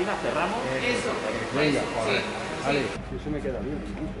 encima, cerramos. Eso. Venga, eso, joder. Vale, eso me queda bien. incluso.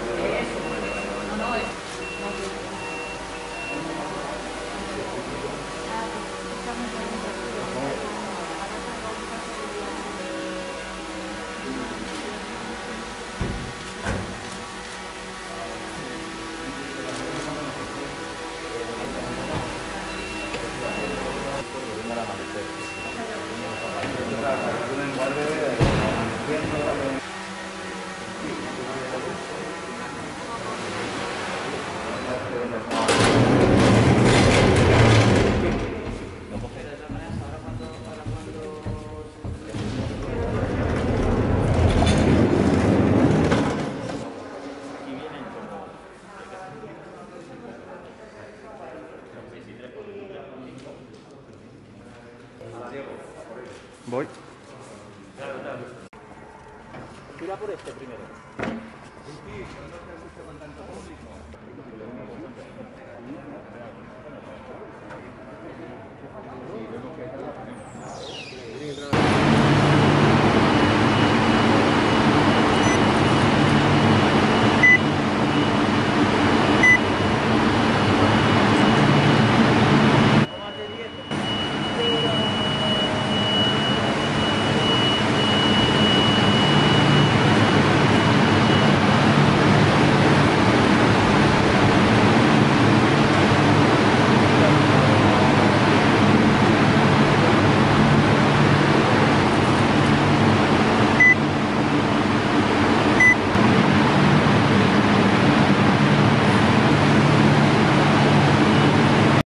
Voy. Tira por este primero.